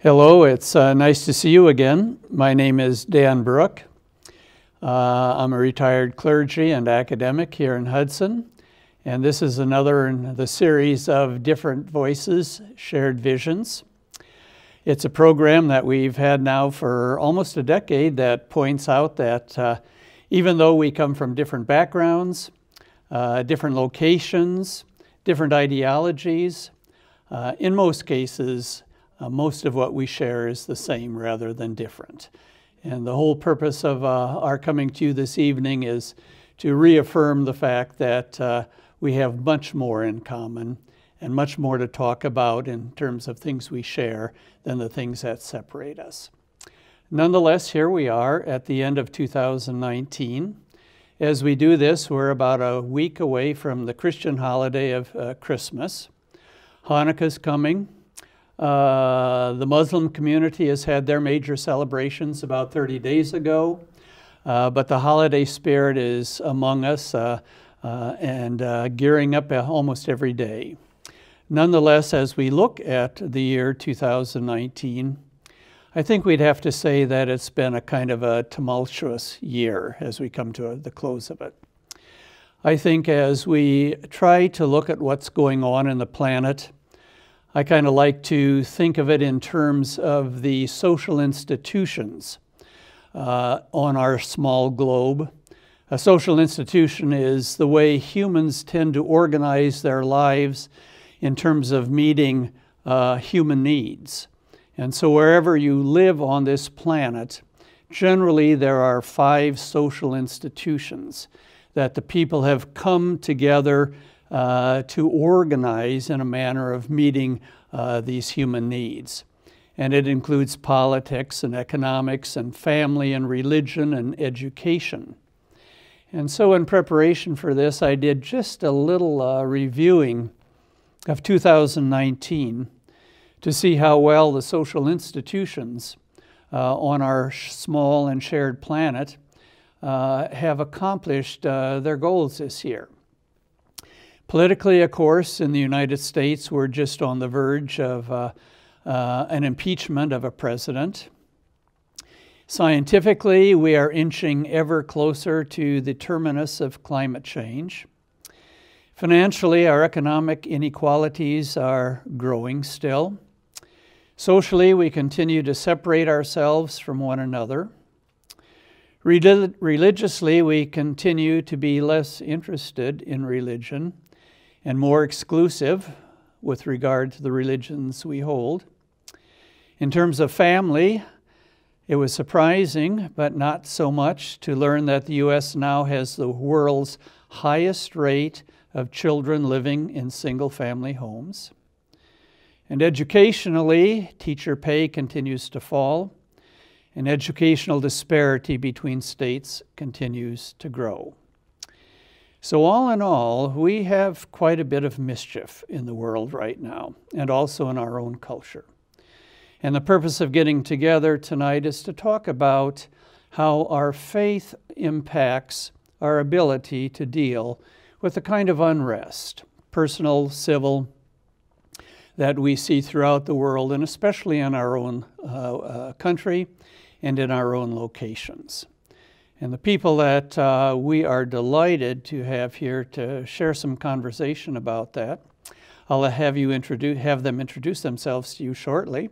Hello, it's uh, nice to see you again. My name is Dan Brook. Uh, I'm a retired clergy and academic here in Hudson, and this is another in the series of different voices, shared visions. It's a program that we've had now for almost a decade that points out that uh, even though we come from different backgrounds, uh, different locations, different ideologies, uh, in most cases, uh, most of what we share is the same rather than different. And the whole purpose of uh, our coming to you this evening is to reaffirm the fact that uh, we have much more in common and much more to talk about in terms of things we share than the things that separate us. Nonetheless, here we are at the end of 2019. As we do this, we're about a week away from the Christian holiday of uh, Christmas. Hanukkah's coming, uh, the Muslim community has had their major celebrations about 30 days ago, uh, but the holiday spirit is among us uh, uh and uh, gearing up almost every day. Nonetheless, as we look at the year 2019, I think we'd have to say that it's been a kind of a tumultuous year as we come to the close of it. I think as we try to look at what's going on in the planet, I kind of like to think of it in terms of the social institutions uh, on our small globe. A social institution is the way humans tend to organize their lives in terms of meeting uh, human needs. And so, wherever you live on this planet, generally there are five social institutions that the people have come together uh, to organize in a manner of meeting uh, these human needs. And it includes politics and economics and family and religion and education. And so, in preparation for this, I did just a little uh, reviewing of 2019 to see how well the social institutions uh, on our small and shared planet uh, have accomplished uh, their goals this year. Politically, of course, in the United States, we're just on the verge of uh, uh, an impeachment of a president. Scientifically, we are inching ever closer to the terminus of climate change. Financially, our economic inequalities are growing still. Socially, we continue to separate ourselves from one another. Relig- religiously, we continue to be less interested in religion and more exclusive with regard to the religions we hold. In terms of family, it was surprising, but not so much, to learn that the U.S. now has the world's highest rate of children living in single family homes. And educationally, teacher pay continues to fall, and educational disparity between states continues to grow. So, all in all, we have quite a bit of mischief in the world right now, and also in our own culture. And the purpose of getting together tonight is to talk about how our faith impacts our ability to deal with the kind of unrest, personal, civil, that we see throughout the world, and especially in our own uh, uh, country and in our own locations. And the people that uh, we are delighted to have here to share some conversation about that, I'll have you introduce, have them introduce themselves to you shortly.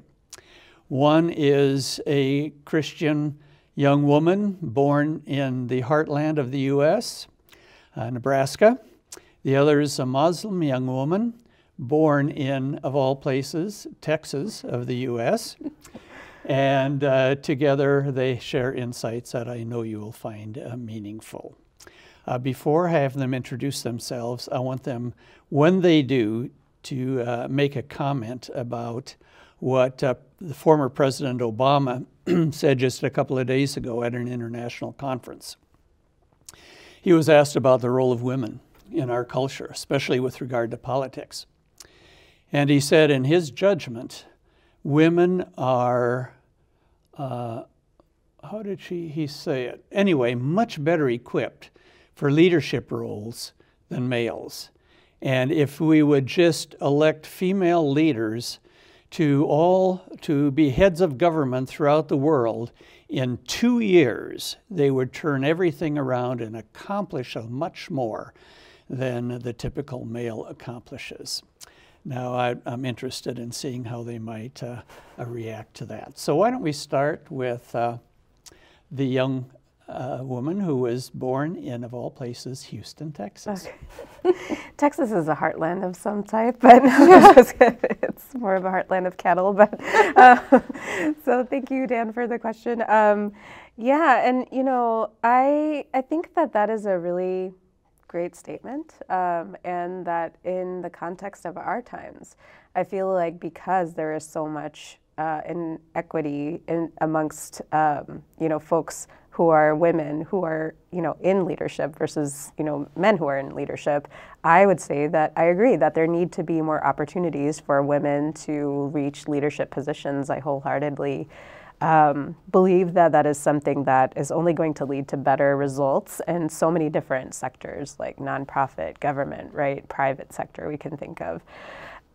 One is a Christian young woman born in the heartland of the U.S., uh, Nebraska. The other is a Muslim young woman born in, of all places, Texas of the U.S. and uh, together they share insights that I know you will find uh, meaningful. Uh, before I have them introduce themselves, I want them, when they do, to uh, make a comment about what uh, the former President Obama said just a couple of days ago at an international conference. He was asked about the role of women in our culture, especially with regard to politics. And he said, in his judgment, women are uh, how did she, he say it? Anyway, much better equipped for leadership roles than males. And if we would just elect female leaders to all to be heads of government throughout the world in two years they would turn everything around and accomplish much more than the typical male accomplishes now I, am interested in seeing how they might uh, uh, react to that so why don't we start with uh, the young a woman who was born in, of all places, Houston, Texas. Okay. Texas is a heartland of some type, but it's more of a heartland of cattle. But uh, so, thank you, Dan, for the question. Um, yeah, and you know, I I think that that is a really great statement, um, and that in the context of our times, I feel like because there is so much uh, inequity in amongst um, you know folks who are women who are you know in leadership versus you know men who are in leadership i would say that i agree that there need to be more opportunities for women to reach leadership positions i wholeheartedly um, believe that that is something that is only going to lead to better results in so many different sectors like nonprofit government right private sector we can think of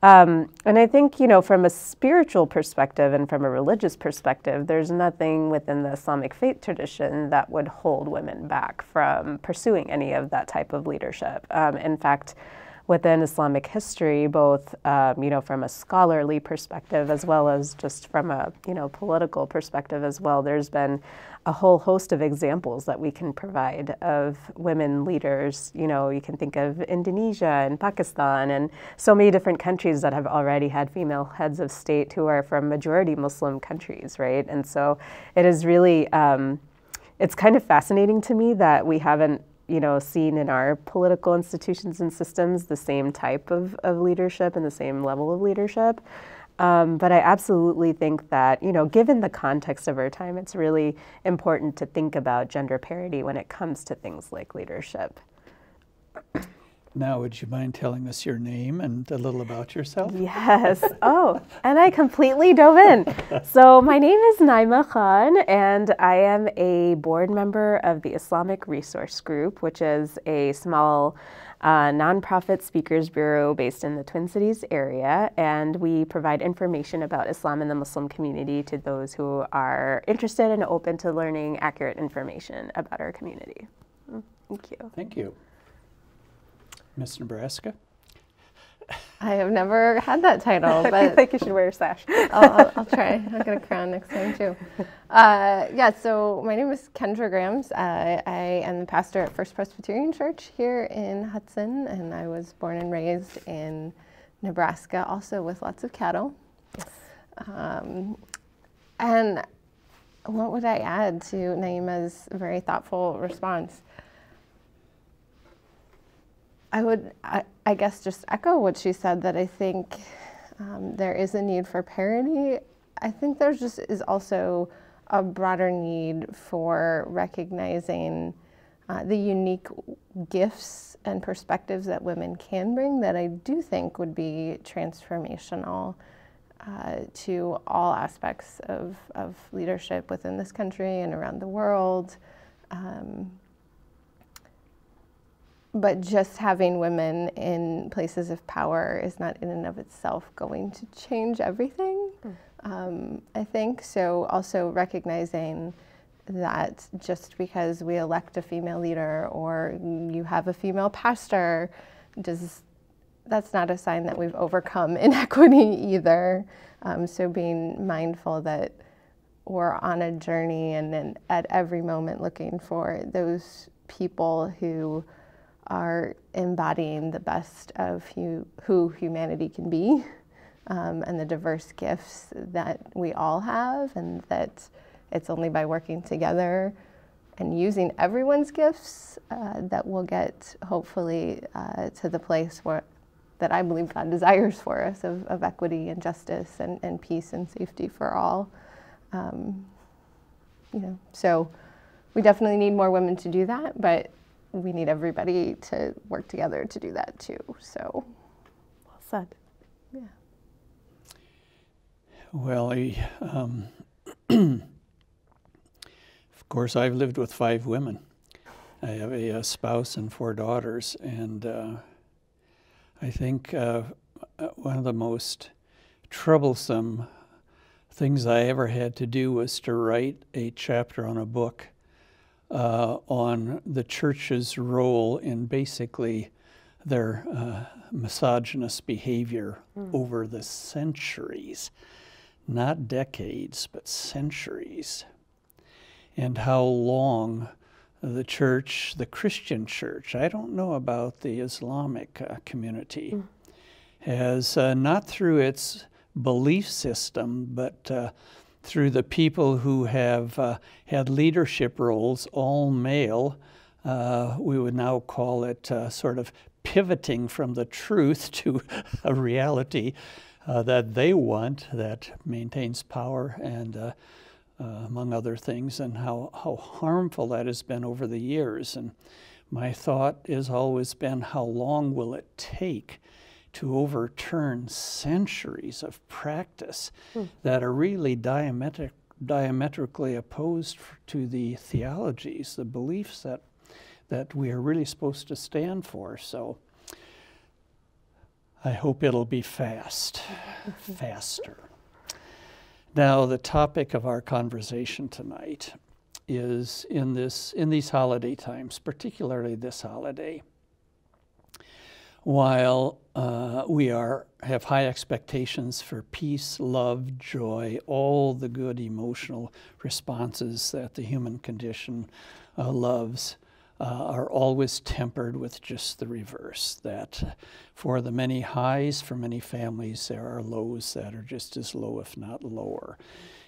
um, and I think, you know, from a spiritual perspective and from a religious perspective, there's nothing within the Islamic faith tradition that would hold women back from pursuing any of that type of leadership. Um, in fact, within Islamic history, both um, you know from a scholarly perspective as well as just from a you know political perspective as well. There's been a whole host of examples that we can provide of women leaders. You know, you can think of Indonesia and Pakistan and so many different countries that have already had female heads of state who are from majority Muslim countries, right? And so it is really, um, it's kind of fascinating to me that we haven't you know, seen in our political institutions and systems the same type of, of leadership and the same level of leadership. Um, but I absolutely think that, you know, given the context of our time, it's really important to think about gender parity when it comes to things like leadership. Now, would you mind telling us your name and a little about yourself? Yes. Oh, and I completely dove in. So, my name is Naima Khan, and I am a board member of the Islamic Resource Group, which is a small uh, nonprofit speakers bureau based in the Twin Cities area. And we provide information about Islam and the Muslim community to those who are interested and open to learning accurate information about our community. Mm, thank you. Thank you. Miss Nebraska? I have never had that title, but I think you should wear a sash. I'll, I'll, I'll, try. I'll get a crown next time too. Uh, yeah. So my name is Kendra Grams. Uh, I am the pastor at First Presbyterian Church here in Hudson, and I was born and raised in Nebraska, also with lots of cattle. Yes. Um, and what would I add to Naima's very thoughtful response? I would, I, I, guess, just echo what she said that I think um, there is a need for parity. I think there's just is also a broader need for recognizing uh, the unique gifts and perspectives that women can bring that I do think would be transformational uh, to all aspects of, of leadership within this country and around the world. Um, but just having women in places of power is not in and of itself going to change everything. Mm. Um, I think so. Also recognizing that just because we elect a female leader or you have a female pastor, does that's not a sign that we've overcome inequity either. Um, so being mindful that we're on a journey and then at every moment looking for those people who are embodying the best of who, who humanity can be um, and the diverse gifts that we all have, and that it's only by working together and using everyone's gifts uh, that we'll get hopefully uh, to the place where that I believe God desires for us of, of equity and justice and, and peace and safety for all. Um, you know, so we definitely need more women to do that, but we need everybody to work together to do that too. So, well said. Yeah. Well, I, um, of course, I've lived with five women. I have a, a spouse and four daughters, and uh, I think uh, uh one of the most troublesome things I ever had to do was to write a chapter on a book uh, on the church's role in basically their uh, misogynist behavior mm. over the centuries, not decades, but centuries, and how long the church, the Christian church, I don't know about the Islamic uh, community, mm. has uh, not through its belief system, but uh, through the people who have uh, had leadership roles, all male. Uh, we would now call it uh, sort of pivoting from the truth to a reality uh, that they want that maintains power and, uh, uh, among other things, and how, how harmful that has been over the years. And my thought has always been how long will it take to overturn centuries of practice hmm. that are really diametric, diametrically opposed to the theologies, the beliefs that, that we are really supposed to stand for. So I hope it'll be fast, faster. Now, the topic of our conversation tonight is in, this, in these holiday times, particularly this holiday while uh, we are have high expectations for peace, love, joy, all the good emotional responses that the human condition uh, loves, uh, are always tempered with just the reverse. That for the many highs, for many families, there are lows that are just as low, if not lower.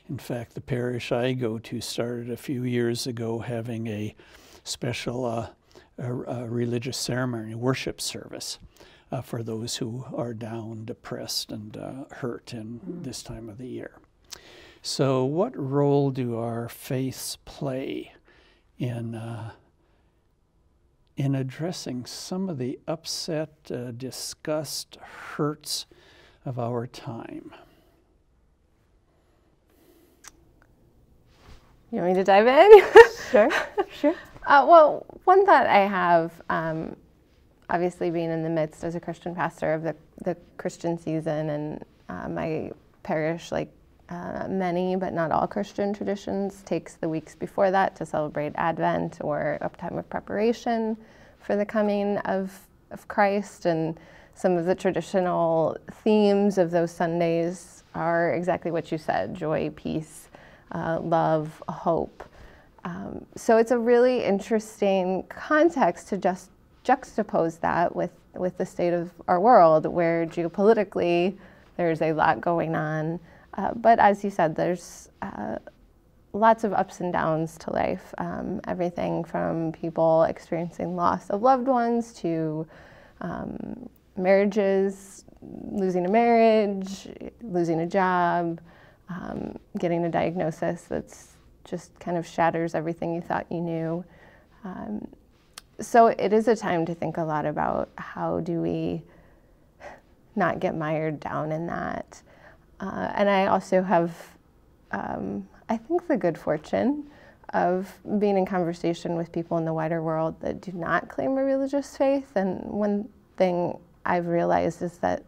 In fact, the parish I go to started a few years ago having a special uh, a, a religious ceremony, worship service. Uh, for those who are down, depressed, and uh, hurt in mm. this time of the year. So, what role do our faiths play in uh, in addressing some of the upset, uh, disgust, hurts of our time? You want me to dive in? sure, sure. Uh, well, one thought I have, um, obviously being in the midst as a Christian pastor of the, the Christian season, and uh, my parish, like uh, many but not all Christian traditions, takes the weeks before that to celebrate Advent or a time of preparation for the coming of, of Christ. And some of the traditional themes of those Sundays are exactly what you said joy, peace, uh, love, hope. Um, so it's a really interesting context to just juxtapose that with, with the state of our world, where geopolitically there's a lot going on. Uh, but as you said, there's uh, lots of ups and downs to life. Um, everything from people experiencing loss of loved ones to um, marriages, losing a marriage, losing a job, um, getting a diagnosis that's just kind of shatters everything you thought you knew. Um, so it is a time to think a lot about how do we not get mired down in that. Uh, and I also have, um, I think, the good fortune of being in conversation with people in the wider world that do not claim a religious faith. And one thing I've realized is that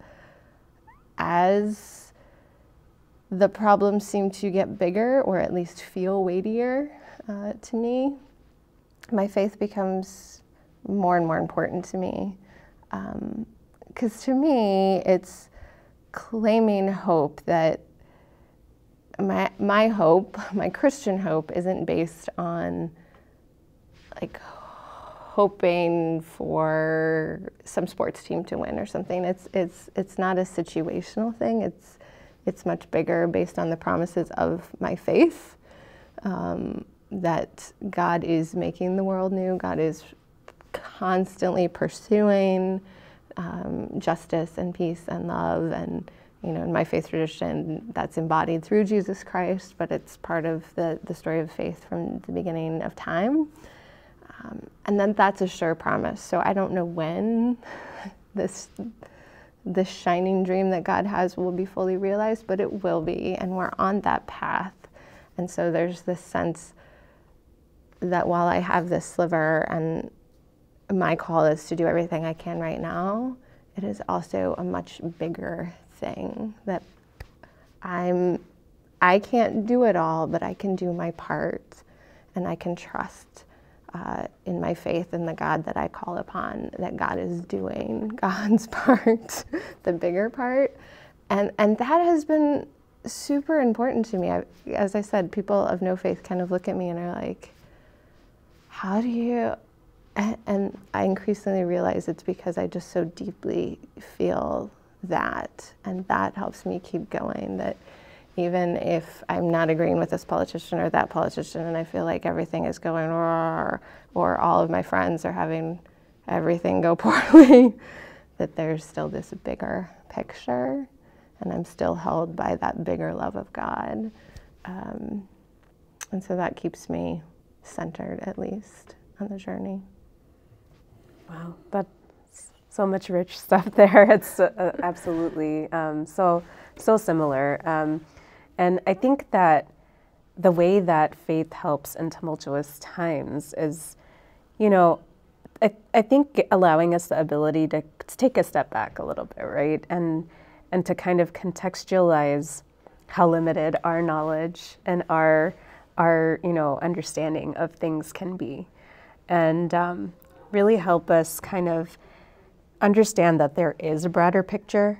as the problems seem to get bigger or at least feel weightier uh, to me, my faith becomes more and more important to me. Because um, to me, it's claiming hope that my, my hope, my Christian hope, isn't based on like hoping for some sports team to win or something. It's, it's, it's not a situational thing. It's, it's much bigger based on the promises of my faith um, that God is making the world new. God is constantly pursuing um, justice and peace and love. And, you know, in my faith tradition, that's embodied through Jesus Christ, but it's part of the, the story of faith from the beginning of time. Um, and then that's a sure promise. So I don't know when this this shining dream that God has will be fully realized, but it will be, and we're on that path. And so there's this sense that while I have this sliver and my call is to do everything I can right now, it is also a much bigger thing that I'm I can't do it all, but I can do my part and I can trust uh, in my faith in the God that I call upon, that God is doing God's part, the bigger part. And, and that has been super important to me. I, as I said, people of no faith kind of look at me and are like, how do you? And, and I increasingly realize it's because I just so deeply feel that. And that helps me keep going. That even if I'm not agreeing with this politician or that politician, and I feel like everything is going or or all of my friends are having everything go poorly, that there's still this bigger picture, and I'm still held by that bigger love of God, um, and so that keeps me centered at least on the journey. Wow, that's so much rich stuff there. It's uh, absolutely um, so so similar. Um, and I think that the way that faith helps in tumultuous times is, you know, I, I think allowing us the ability to, to take a step back a little bit, right? And and to kind of contextualize how limited our knowledge and our our you know understanding of things can be, and um, really help us kind of understand that there is a broader picture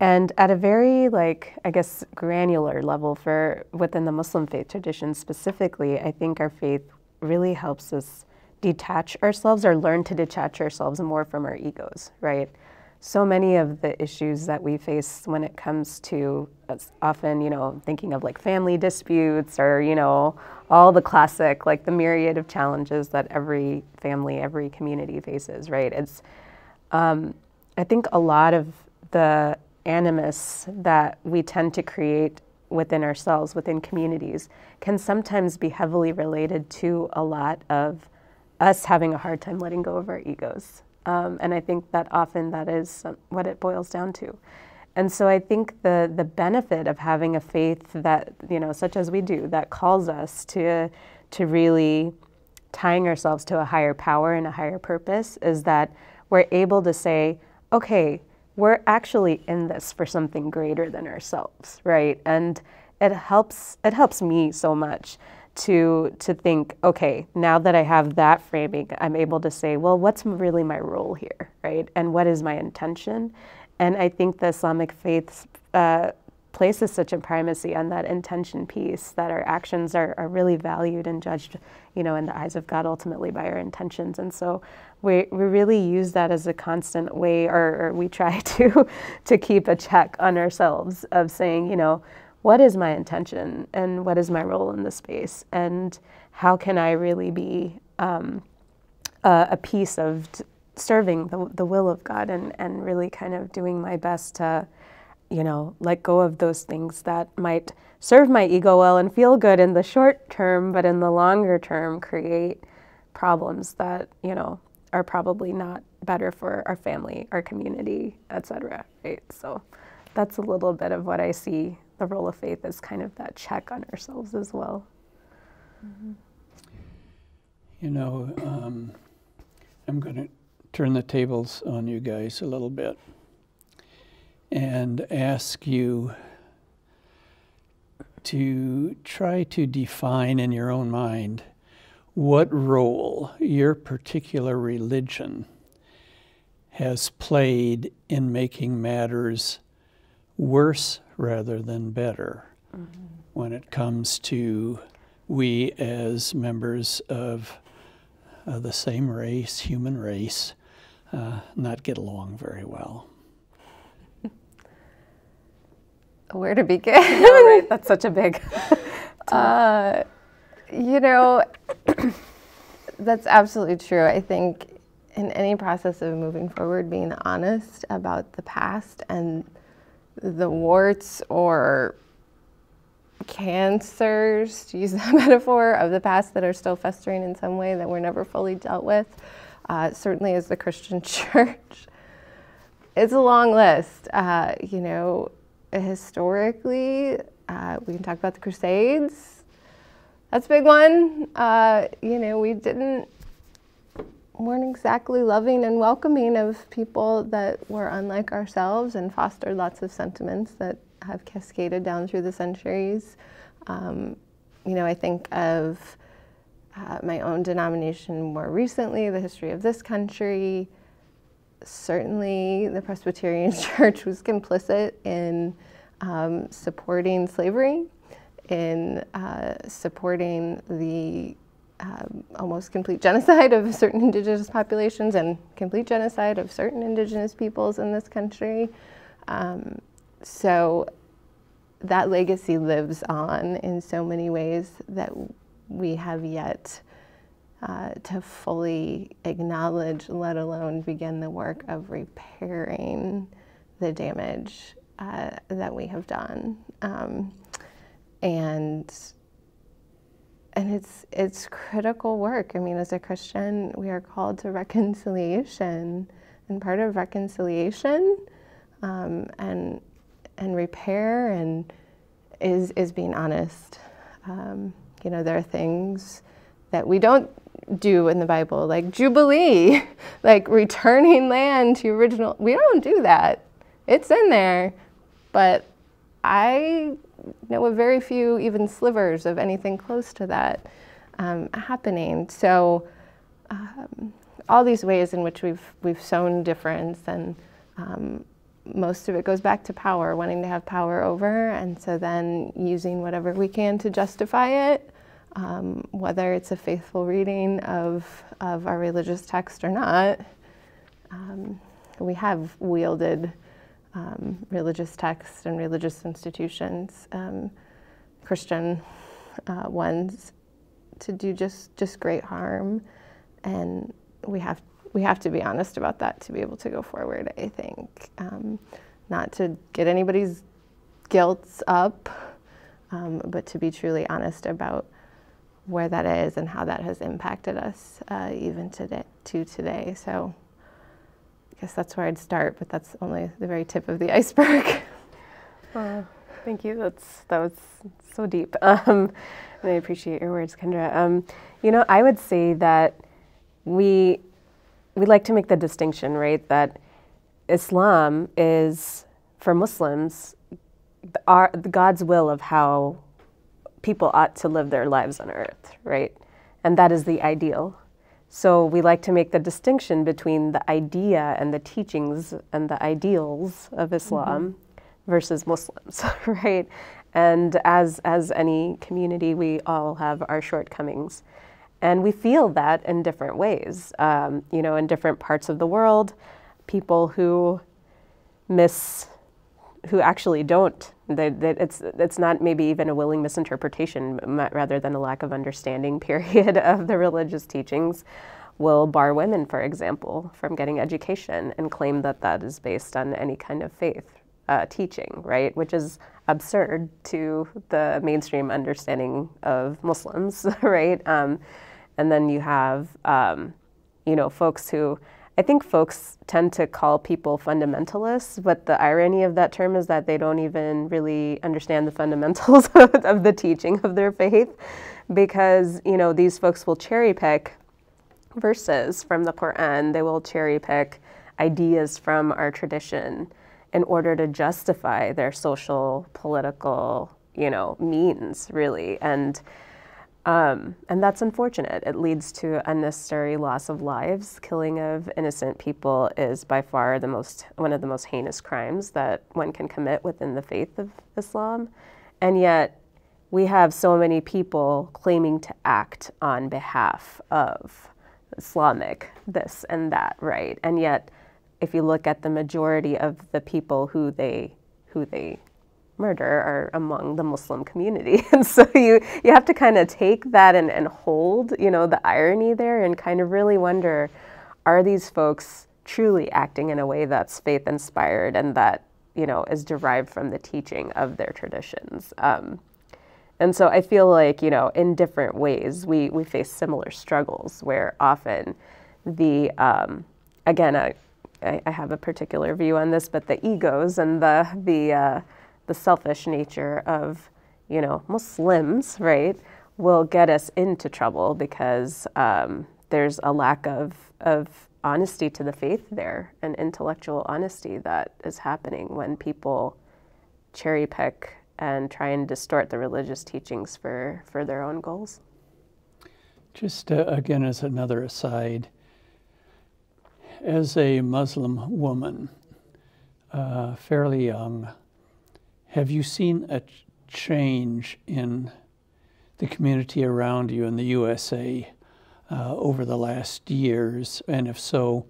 and at a very like I guess granular level for within the Muslim faith tradition specifically, I think our faith really helps us detach ourselves or learn to detach ourselves more from our egos, right? So many of the issues that we face when it comes to often, you know, thinking of like family disputes or, you know, all the classic, like the myriad of challenges that every family, every community faces, right? It's, um, I think a lot of the animus that we tend to create within ourselves, within communities, can sometimes be heavily related to a lot of us having a hard time letting go of our egos. Um, and I think that often that is what it boils down to. And so I think the the benefit of having a faith that you know, such as we do, that calls us to to really tying ourselves to a higher power and a higher purpose, is that we're able to say, okay, we're actually in this for something greater than ourselves, right? And it helps it helps me so much to to think, okay, now that I have that framing, I'm able to say, well, what's really my role here, right? And what is my intention? And I think the Islamic faith uh, places such a primacy on that intention piece that our actions are, are really valued and judged, you know, in the eyes of God ultimately by our intentions. And so we, we really use that as a constant way, or, or we try to, to keep a check on ourselves of saying, you know, what is my intention and what is my role in the space and how can I really be um, a, a, piece of serving the, the will of God and, and really kind of doing my best to, you know, let go of those things that might serve my ego well and feel good in the short term, but in the longer term create problems that, you know, are probably not better for our family, our community, etc. Right? So that's a little bit of what I see the role of faith as kind of that check on ourselves as well. Mm-hmm. You know, um, I'm going to turn the tables on you guys a little bit and ask you to try to define in your own mind what role your particular religion has played in making matters worse rather than better mm-hmm. when it comes to we as members of uh, the same race, human race, uh, not get along very well. Where to begin? right. That's such a big. uh, you know, that's absolutely true. I think in any process of moving forward, being honest about the past and the warts or cancers, to use that metaphor, of the past that are still festering in some way that were never fully dealt with, uh, certainly as the Christian church. It's a long list. Uh, you know, historically, uh, we can talk about the Crusades that's a big one. Uh, you know, we didn't weren't exactly loving and welcoming of people that were unlike ourselves and fostered lots of sentiments that have cascaded down through the centuries. Um, you know, I think of uh, my own denomination more recently, the history of this country. Certainly, the Presbyterian Church was complicit in um, supporting slavery, in uh, supporting the um, almost complete genocide of certain indigenous populations and complete genocide of certain indigenous peoples in this country. Um, so that legacy lives on in so many ways that we have yet uh, to fully acknowledge, let alone begin the work of repairing the damage uh, that we have done. Um, and and it's it's critical work. I mean, as a Christian, we are called to reconciliation, and part of reconciliation um, and and repair and is is being honest. Um, you know, there are things that we don't do in the Bible, like Jubilee, like returning land to original. We don't do that. It's in there, but I know of very few even slivers of anything close to that um, happening. So um, all these ways in which we've we've sown difference and um, most of it goes back to power, wanting to have power over, and so then using whatever we can to justify it, um, whether it's a faithful reading of, of our religious text or not. Um, we have wielded um, religious texts and religious institutions, um, Christian uh, ones, to do just, just great harm, and we have we have to be honest about that to be able to go forward. I think um, not to get anybody's guilt up, um, but to be truly honest about where that is and how that has impacted us uh, even today to today. So I guess that's where I'd start, but that's only the very tip of the iceberg. Uh, thank you. That's that was so deep. Um, and I appreciate your words, Kendra. Um, you know, I would say that we we like to make the distinction, right, that Islam is for Muslims our God's will of how people ought to live their lives on earth, right? And that is the ideal. So we like to make the distinction between the idea and the teachings and the ideals of Islam mm-hmm. versus Muslims, right? And as as any community, we all have our shortcomings. And we feel that in different ways. Um, you know, in different parts of the world, people who miss, who actually don't, that, it's, it's not maybe even a willing misinterpretation rather than a lack of understanding, period, of the religious teachings, will bar women, for example, from getting education and claim that that is based on any kind of faith. Uh, teaching, right? Which is absurd to the mainstream understanding of Muslims, right? Um, and then you have, um, you know, folks who, I think folks tend to call people fundamentalists, but the irony of that term is that they don't even really understand the fundamentals of the teaching of their faith because, you know, these folks will cherry pick verses from the Quran, they will cherry pick ideas from our tradition in order to justify their social, political, you know, means, really. And um, and that's unfortunate. It leads to unnecessary loss of lives. Killing of innocent people is by far the most one of the most heinous crimes that one can commit within the faith of Islam. And yet, we have so many people claiming to act on behalf of Islamic this and that, right? And yet, if you look at the majority of the people who they who they murder are among the Muslim community. And so you, you have to kind of take that and, and hold, you know, the irony there and kind of really wonder, are these folks truly acting in a way that's faith inspired and that, you know, is derived from the teaching of their traditions? Um, and so I feel like, you know, in different ways, we, we face similar struggles where often the, um, again, I, I have a particular view on this, but the egos and the, the, uh, the selfish nature of, you know, Muslims, right, will get us into trouble because um, there's a lack of, of honesty to the faith there and intellectual honesty that is happening when people cherry pick and try and distort the religious teachings for, for their own goals. Just uh, again, as another aside, as a Muslim woman, uh, fairly young, have you seen a change in the community around you in the USA uh, over the last years? And if so,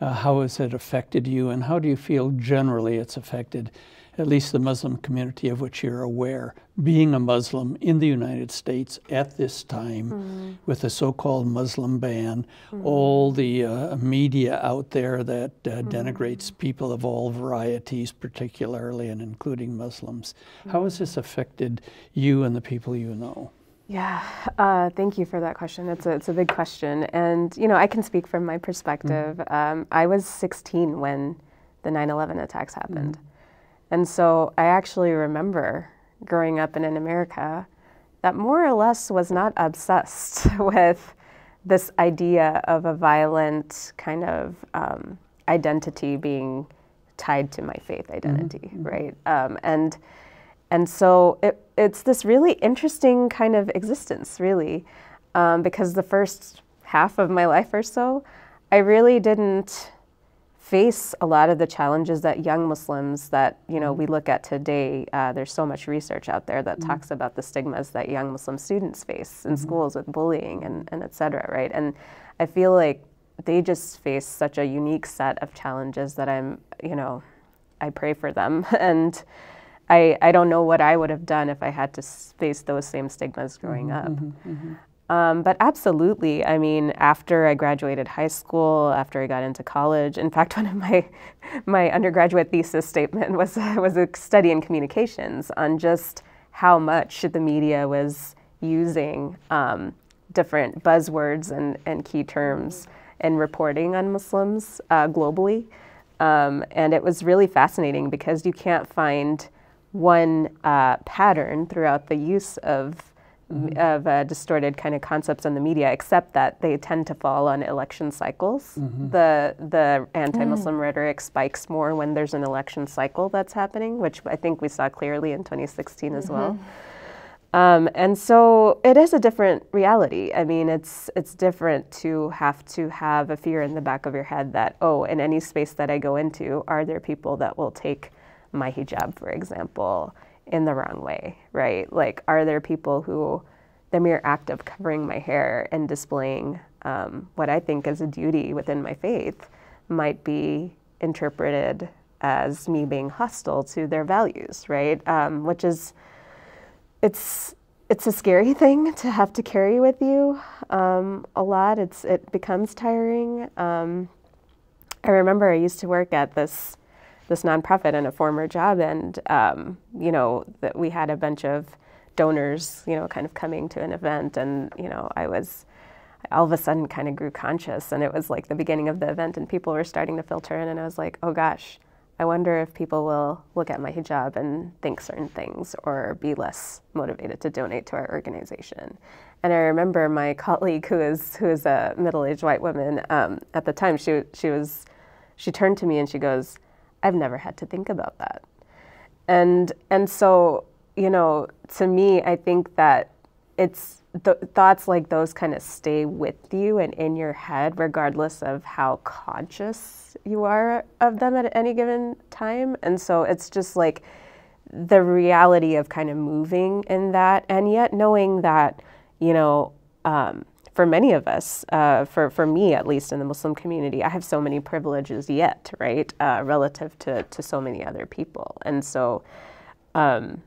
uh, how has it affected you, and how do you feel generally it's affected at least the Muslim community of which you're aware, being a Muslim in the United States at this time mm. with the so called Muslim ban, mm. all the uh, media out there that uh, mm. denigrates people of all varieties, particularly and including Muslims. How has this affected you and the people you know? Yeah, uh, thank you for that question. It's a, it's a big question. And, you know, I can speak from my perspective. Mm. Um, I was 16 when the 9 11 attacks happened. Mm. And so I actually remember growing up in, in America that more or less was not obsessed with this idea of a violent kind of um, identity being tied to my faith mm-hmm. identity, mm-hmm. right? Um, and and so it, it's this really interesting kind of existence, really, um, because the first half of my life or so, I really didn't face a lot of the challenges that young Muslims that you know we look at today. Uh, there's so much research out there that mm-hmm. talks about the stigmas that young Muslim students face in mm-hmm. schools with bullying and, and et cetera, right? And I feel like they just face such a unique set of challenges that I'm, you know, I pray for them and. I, I don't know what I would have done if I had to face those same stigmas growing mm-hmm, up. Um, but absolutely, I mean, after I graduated high school, after I got into college, in fact, one of my my undergraduate thesis statement was was a study in communications on just how much the media was using um, different buzzwords and, and key terms in reporting on Muslims uh, globally. Um, and it was really fascinating because you can't find one uh, pattern throughout the use of mm-hmm. of uh, distorted kind of concepts in the media, except that they tend to fall on election cycles. Mm-hmm. The the anti-Muslim mm. rhetoric spikes more when there's an election cycle that's happening, which I think we saw clearly in 2016 as mm-hmm. well. Um, and so it is a different reality. I mean, it's it's different to have to have a fear in the back of your head that oh, in any space that I go into, are there people that will take my hijab, for example, in the wrong way, right? Like, are there people who the mere act of covering my hair and displaying um, what I think is a duty within my faith might be interpreted as me being hostile to their values, right? Um, which is, it's it's a scary thing to have to carry with you um, a lot. It's it becomes tiring. Um, I remember I used to work at this this nonprofit and a former job, and um, you know that we had a bunch of donors, you know, kind of coming to an event, and you know I was all of a sudden kind of grew conscious, and it was like the beginning of the event, and people were starting to filter in, and I was like, oh gosh. I wonder if people will look at my hijab and think certain things or be less motivated to donate to our organization. And I remember my colleague, who is who is a middle-aged white woman, um, at the time she she was she turned to me and she goes, I've never had to think about that. And and so, you know, to me, I think that it's th- thoughts like those kind of stay with you and in your head, regardless of how conscious you are of them at any given time. And so it's just like the reality of kind of moving in that, and yet knowing that, you know, um, for many of us, uh, for, for me at least in the Muslim community, I have so many privileges yet, right, uh, relative to, to so many other people. And so um,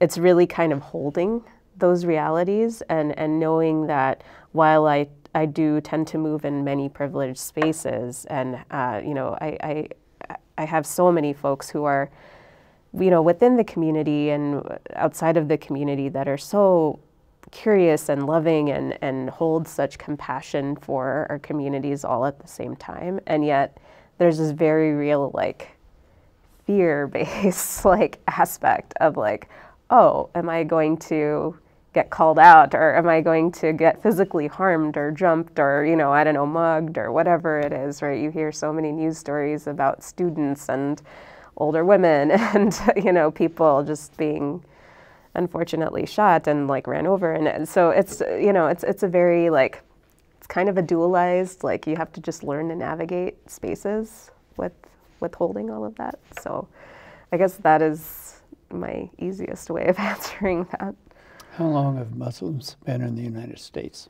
it's really kind of holding those realities and, and knowing that while I, I do tend to move in many privileged spaces, and, uh, you know, I, I, I have so many folks who are, you know, within the community and outside of the community that are so curious and loving and, and hold such compassion for our communities all at the same time. And yet there's this very real like fear-based like aspect of like, oh, am I going to get called out or am I going to get physically harmed or jumped or, you know, I don't know, mugged or whatever it is, right? You hear so many news stories about students and older women and you know people just being unfortunately shot and like ran over. And uh, so it's uh, you know it's it's a very like it's kind of a dualized like you have to just learn to navigate spaces with with holding all of that. So i guess that is my easiest way of answering that. How long have muslims been in the united states?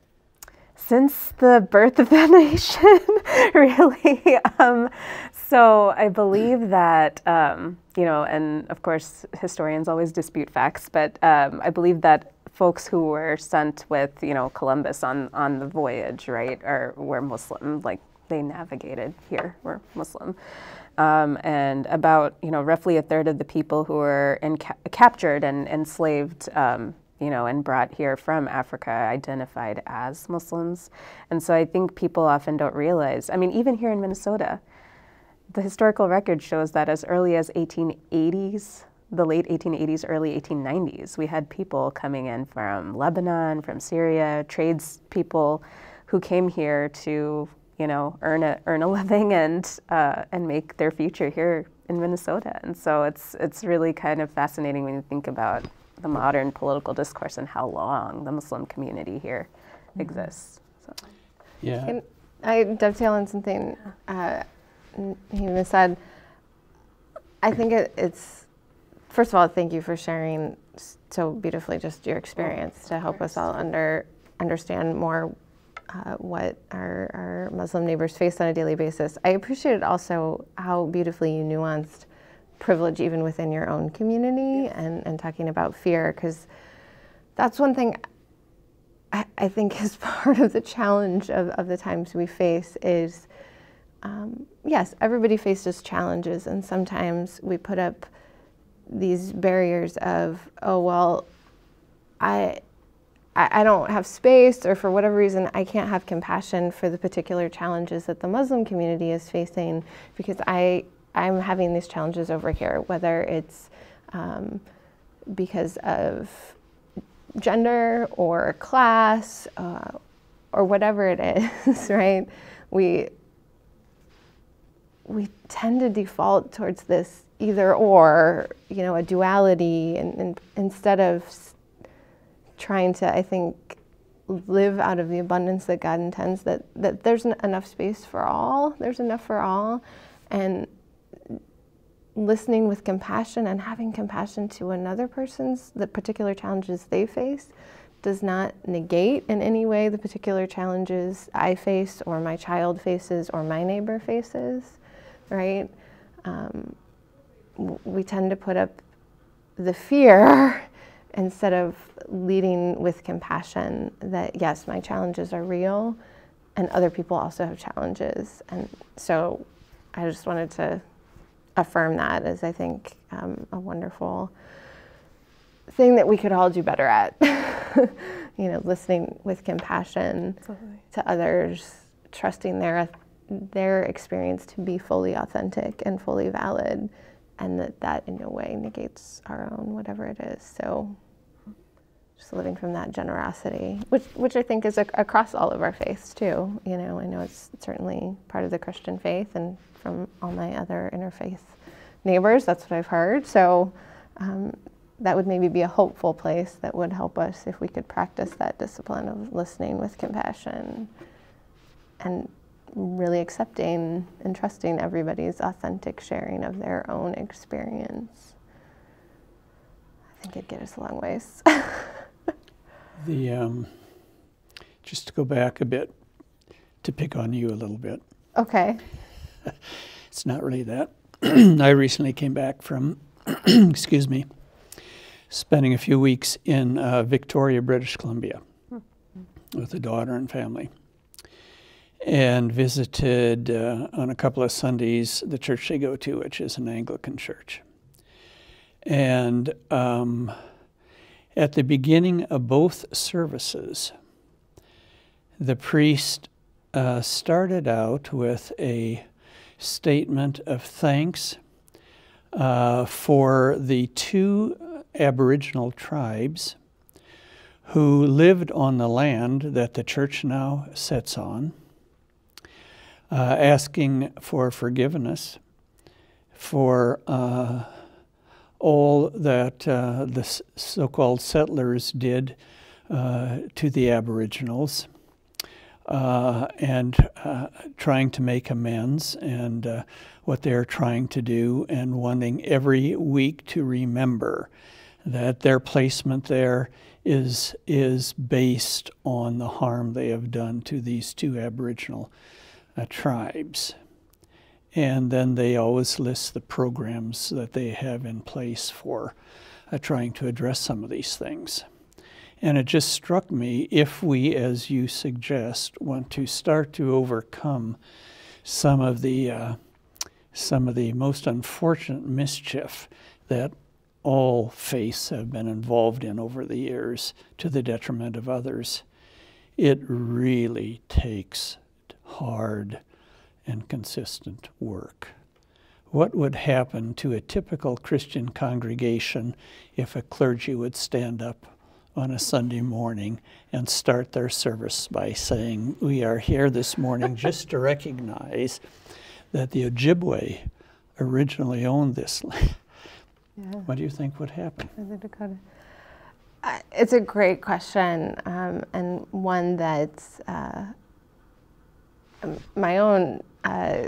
Since the birth of the nation, really. Um, so I believe that, um, you know, and of course, historians always dispute facts, but um, I believe that folks who were sent with, you know, Columbus on, on the voyage, right, are, were Muslim, like they navigated here, were Muslim. Um, and about, you know, roughly a third of the people who were ca captured and enslaved um, you know, and brought here from Africa identified as Muslims. And so I think people often don't realize, I mean, even here in Minnesota, the historical record shows that as early as 1880s, the late 1880s, early 1890s, we had people coming in from Lebanon, from Syria, tradespeople who came here to, you know, earn a earn a living and uh, and make their future here in Minnesota. And so it's it's really kind of fascinating when you think about the modern political discourse and how long the Muslim community here mm-hmm. exists. So. Yeah. Can I dovetail on something uh, he said? I think it, it's, first of all, thank you for sharing so beautifully just your experience to help us all under understand more uh, what our, our Muslim neighbors face on a daily basis. I appreciated also how beautifully you nuanced privilege even within your own community and, and talking about fear because that's one thing I, I, think is part of the challenge of, of the times we face is um, yes everybody faces challenges and sometimes we put up these barriers of oh well I I don't have space, or for whatever reason, I can't have compassion for the particular challenges that the Muslim community is facing because I I'm having these challenges over here, whether it's um, because of gender or class uh, or whatever it is, right? We we tend to default towards this either or, you know, a duality, and, and instead of trying to, I think, live out of the abundance that God intends. That that there's enough space for all. There's enough for all, and listening with compassion and having compassion to another person's the particular challenges they face does not negate in any way the particular challenges I face or my child faces or my neighbor faces, right? Um, we tend to put up the fear instead of leading with compassion that yes, my challenges are real and other people also have challenges. And so I just wanted to affirm that as I think um, a wonderful thing that we could all do better at. you know, listening with compassion Absolutely. to others, trusting their their experience to be fully authentic and fully valid, and that that in no way negates our own, whatever it is. So, just living from that generosity, which which I think is a, across all of our faiths too. You know, I know it's certainly part of the Christian faith and from all my other interfaith neighbors. That's what I've heard. So um, that would maybe be a hopeful place that would help us if we could practice that discipline of listening with compassion and really accepting and trusting everybody's authentic sharing of their own experience. I think it'd get us a long ways. the um, just to go back a bit to pick on you a little bit. Okay. it's not really that. I recently came back from, excuse me, spending a few weeks in uh, Victoria, British Columbia, with a daughter and family, and visited uh, on a couple of Sundays the church they go to, which is an Anglican church. And um, at the beginning of both services, the priest uh, started out with a statement of thanks uh, for the two Aboriginal tribes who lived on the land that the church now sits on, uh, asking for forgiveness for uh, all that uh, the so called settlers did uh, to the Aboriginals. Uh, and uh, trying to make amends and uh, what they're trying to do, and wanting every week to remember that their placement there is is based on the harm they have done to these two Aboriginal uh, tribes. And then they always list the programs that they have in place for uh, trying to address some of these things. And it just struck me if we, as you suggest, want to start to overcome some of the uh, some of the most unfortunate mischief that all faiths have been involved in over the years to the detriment of others, it really takes hard and consistent work. What would happen to a typical Christian congregation if a clergy would stand up on a Sunday morning and start their service by saying, We are here this morning just to recognize that the Ojibwe originally owned this land? Yeah. What do you think would happen? Uh, it's a great question um, and one that uh, my own uh,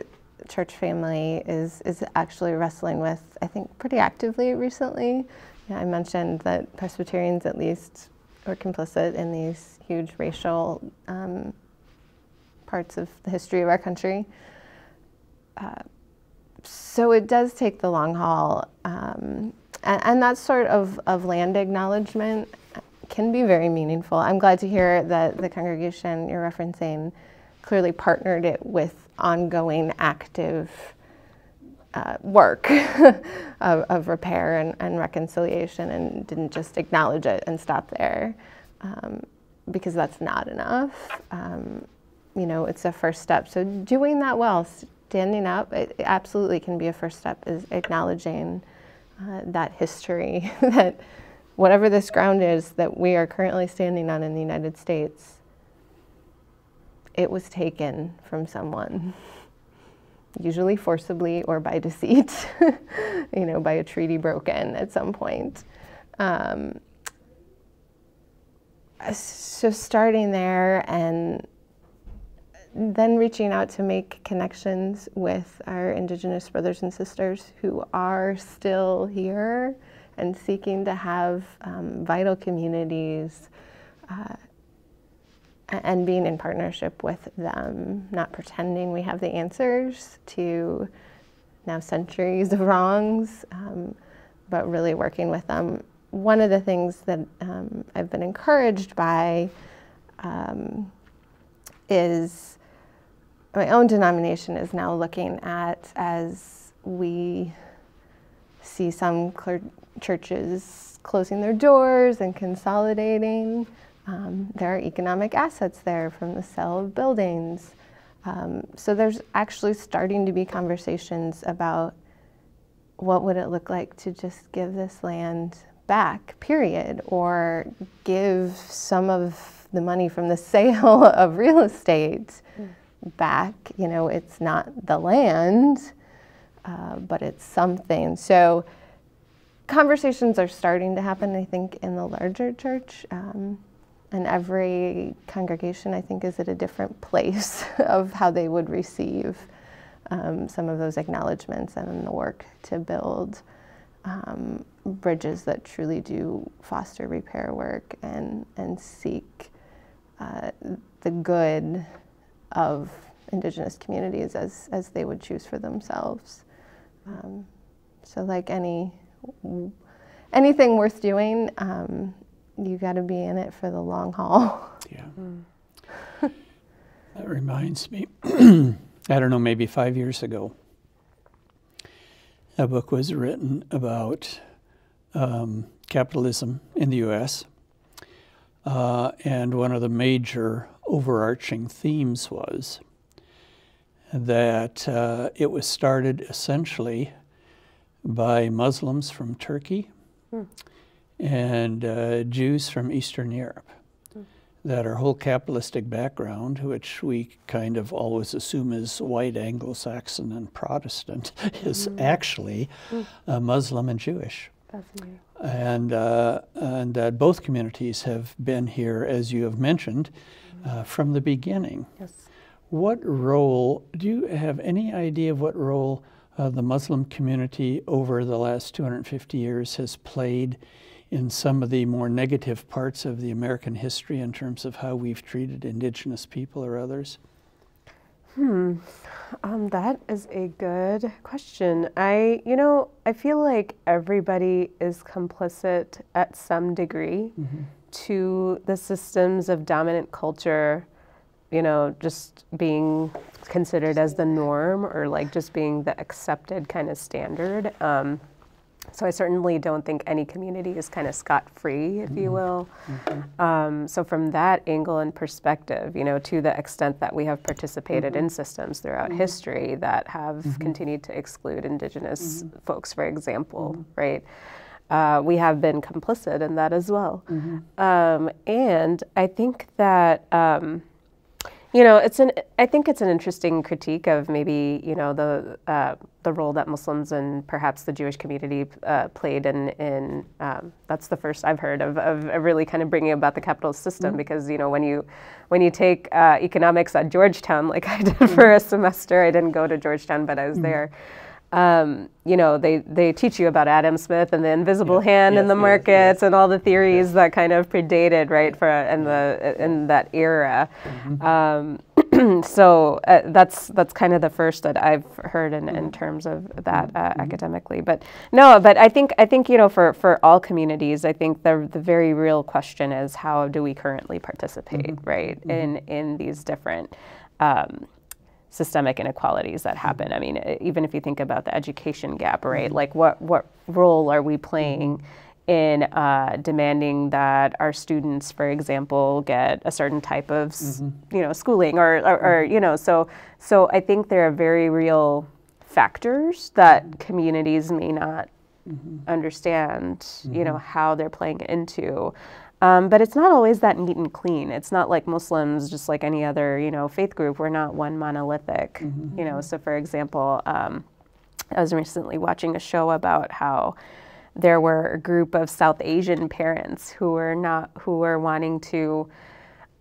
church family is is actually wrestling with. I think pretty actively recently. I mentioned that Presbyterians, at least, were complicit in these huge racial um, parts of the history of our country. Uh, so it does take the long haul. Um, and, and, that sort of, of land acknowledgement can be very meaningful. I'm glad to hear that the congregation you're referencing clearly partnered it with ongoing active uh, work of, of, repair and, and, reconciliation and didn't just acknowledge it and stop there um, because that's not enough. Um, you know, it's a first step. So doing that well, standing up, it, it absolutely can be a first step is acknowledging uh, that history, that whatever this ground is that we are currently standing on in the United States, it was taken from someone usually forcibly or by deceit, you know, by a treaty broken at some point. Um, so starting there and then reaching out to make connections with our Indigenous brothers and sisters who are still here and seeking to have um, vital communities uh, and being in partnership with them, not pretending we have the answers to now centuries of wrongs, um, but really working with them. One of the things that um, I've been encouraged by um, is my own denomination is now looking at as we see some churches closing their doors and consolidating. Um, there are economic assets there from the sale of buildings. Um, so there's actually starting to be conversations about what would it look like to just give this land back, period, or give some of the money from the sale of real estate mm. back. You know, it's not the land, uh, but it's something. So conversations are starting to happen, I think, in the larger church. Um, and every congregation, I think, is at a different place of how they would receive um, some of those acknowledgments and the work to build um, bridges that truly do foster repair work and, and seek uh, the good of Indigenous communities as, as they would choose for themselves. Um, so, like any anything worth doing, um, you got to be in it for the long haul. Yeah. Mm. that reminds me, I don't know, maybe five years ago, a book was written about um, capitalism in the U.S. Uh, and one of the major overarching themes was that uh, it was started essentially by Muslims from Turkey. Hmm and uh, Jews from Eastern Europe. that our whole capitalistic background, which we kind of always assume is white, Anglo-Saxon, and Protestant, is mm. actually mm. Uh, Muslim and Jewish. And, uh, and that both communities have been here, as you have mentioned, uh, from the beginning. Yes. What role, do you have any idea of what role uh, the Muslim community over the last 250 years has played in some of the more negative parts of the American history in terms of how we've treated indigenous people or others? Hmm. Um, that is a good question. I, you know, I feel like everybody is complicit at some degree mm-hmm. to the systems of dominant culture, you know, just being considered as the norm or like just being the accepted kind of standard. Um, so I certainly don't think any community is kind of scot free, if mm-hmm. you will. Mm-hmm. Um, so from that angle and perspective, you know, to the extent that we have participated mm-hmm. in systems throughout mm-hmm. history that have mm-hmm. continued to exclude Indigenous mm-hmm. folks, for example, right? Uh, we have been complicit in that as well. Um, and I think that. Um, you know, it's an. I think it's an interesting critique of maybe you know the uh, the role that Muslims and perhaps the Jewish community uh, played in in. Um, that's the first I've heard of, of, of, really kind of bringing about the capitalist system mm-hmm. because you know when you when you take uh, economics at Georgetown like I did mm-hmm. for a semester, I didn't go to Georgetown but I was mm-hmm. there um, you know, they, they teach you about Adam Smith and the invisible yeah. hand yes, in the yes, markets yes. and all the theories that kind of predated, right, for in the in that era. Mm-hmm. Um, so uh, that's that's kind of the first that I've heard in, in mm-hmm. terms of that uh, mm-hmm. academically. But no, but I think I think you know for, for all communities, I think the the very real question is how do we currently participate, mm-hmm. right, mm-hmm. in in these different. Um, systemic inequalities that happen. I mean, even if you think about the education gap, right? Mm-hmm. Like, what what role are we playing in uh, demanding that our students, for example, get a certain type of mm-hmm. you know schooling, or, or, or, mm-hmm. you know, so so I think there are very real factors that communities may not mm-hmm. understand, you know, how they're playing into. Um, but it's not always that neat and clean. It's not like Muslims, just like any other, you know, faith group. We're not one monolithic, mm-hmm. you know. So, for example, um, I was recently watching a show about how there were a group of South Asian parents who were not who were wanting to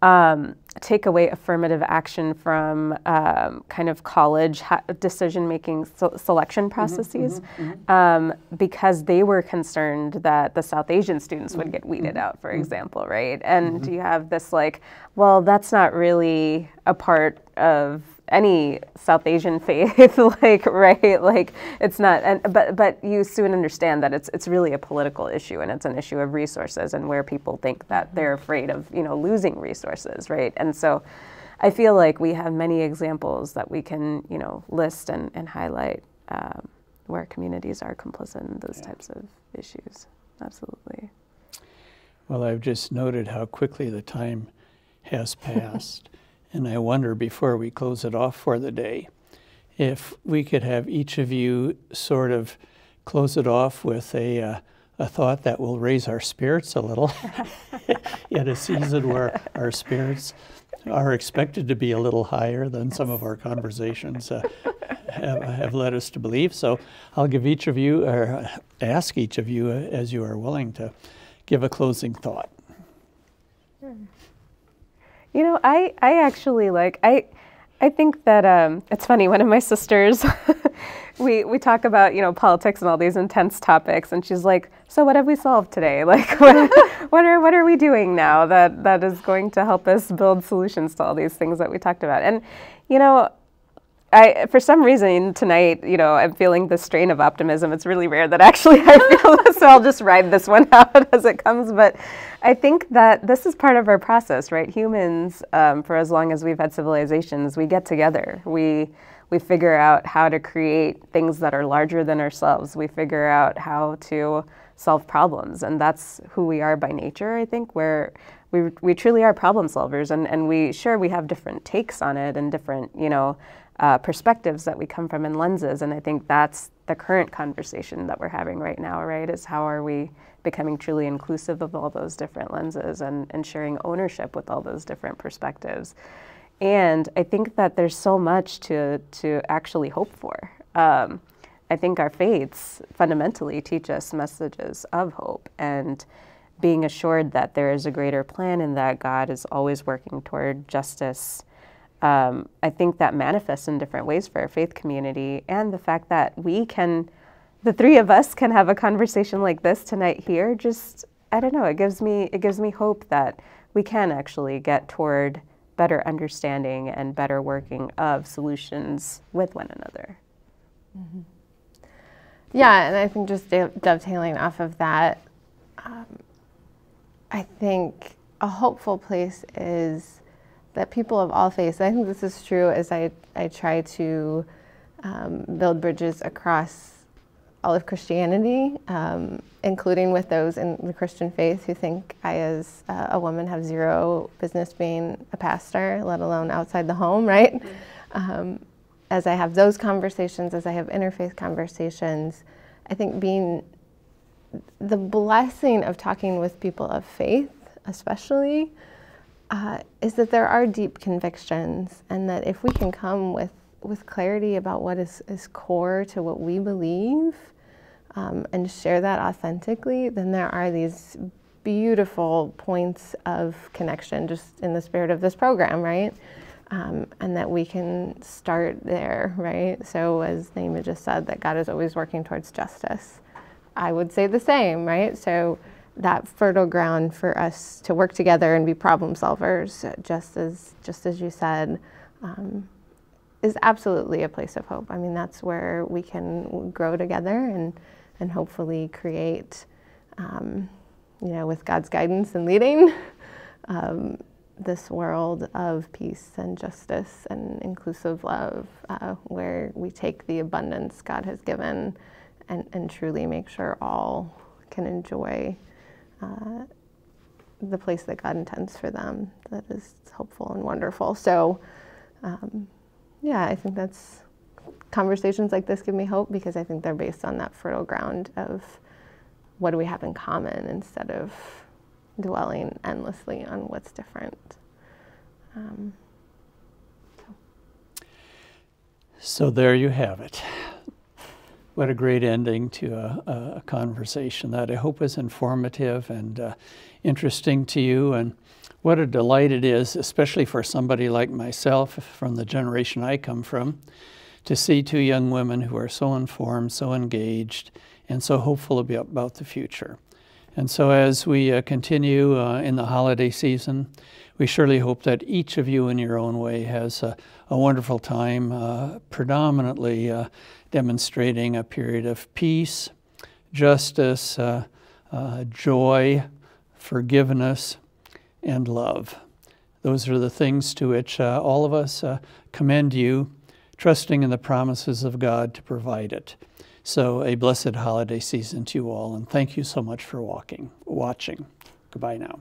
um, take away affirmative action from um, kind of college ha- decision making so- selection mm-hmm, processes mm-hmm, mm-hmm, um, because they were concerned that the South Asian students would get weeded mm-hmm, out, for mm-hmm. example, right? And mm-hmm. you have this like, well, that's not really a part of any South Asian faith, like right, like it's not. And but but you soon understand that it's it's really a political issue, and it's an issue of resources, and where people think that they're afraid of you know losing resources, right? And so, I feel like we have many examples that we can you know list and and highlight um, where communities are complicit in those yeah. types of issues. Absolutely. Well, I've just noted how quickly the time has passed. And I wonder, before we close it off for the day, if we could have each of you sort of close it off with a, uh, a thought that will raise our spirits a little in a season where our spirits are expected to be a little higher than some of our conversations uh, have, have, led us to believe. So I'll give each of you, or ask each of you, uh, as you are willing, to give a closing thought. Sure. You know, I I actually like I I think that um, it's funny. One of my sisters, we we talk about you know politics and all these intense topics, and she's like, "So what have we solved today? Like, what, what are what are we doing now that that is going to help us build solutions to all these things that we talked about?" And you know, I, for some reason tonight, you know, I'm feeling the strain of optimism. It's really rare that actually I feel this, so I'll just ride this one out as it comes. But I think that this is part of our process, right? Humans, um, for as long as we've had civilizations, we get together. We we figure out how to create things that are larger than ourselves. We figure out how to solve problems, and that's who we are by nature. I think where we we truly are problem solvers, and and we sure we have different takes on it and different, you know uh, perspectives that we come from and lenses. And I think that's the current conversation that we're having right now, right? Is how are we becoming truly inclusive of all those different lenses and, and sharing ownership with all those different perspectives. And I think that there's so much to, to actually hope for. Um, I think our faiths fundamentally teach us messages of hope and being assured that there is a greater plan and that God is always working toward justice. Um, I think that manifests in different ways for our faith community, and the fact that we can, the three of us, can have a conversation like this tonight here. Just I don't know. It gives me it gives me hope that we can actually get toward better understanding and better working of solutions with one another. Mm-hmm. Yeah, and I think just dovetailing off of that, um, I think a hopeful place is that people of all faiths, I think this is true as I, I try to um, build bridges across all of Christianity, um, including with those in the Christian faith who think I, as uh, a woman, have zero business being a pastor, let alone outside the home, right? Um, as I have those conversations, as I have interfaith conversations, I think being the blessing of talking with people of faith, especially, uh, is that there are deep convictions, and that if we can come with, with clarity about what is, is core to what we believe um, and share that authentically, then there are these beautiful points of connection just in the spirit of this program, right? Um, and that we can start there, right? So, as Naima just said, that God is always working towards justice. I would say the same, right? So, that fertile ground for us to work together and be problem solvers, just as just as you said, um, is absolutely a place of hope. I mean, that's where we can grow together and and hopefully create, um, you know, with God's guidance and leading, um, this world of peace and justice and inclusive love, uh, where we take the abundance God has given and, and truly make sure all can enjoy uh, the place that God intends for them that is hopeful and wonderful. So, um, yeah, I think that's conversations like this give me hope because I think they're based on that fertile ground of what do we have in common instead of dwelling endlessly on what's different. Um, so. so. there you have it. What a great ending to a, a conversation that I hope is informative and uh, interesting to you. And what a delight it is, especially for somebody like myself from the generation I come from, to see two young women who are so informed, so engaged, and so hopeful about, about the future. And so, as we uh, continue uh, in the holiday season, we surely hope that each of you, in your own way, has a, a wonderful time, uh, predominantly uh, demonstrating a period of peace, justice, uh, uh, joy, forgiveness, and love. Those are the things to which all of us commend you, trusting in the promises of God to provide it. So, a blessed holiday season to you all, and thank you so much for walking, watching. Goodbye now.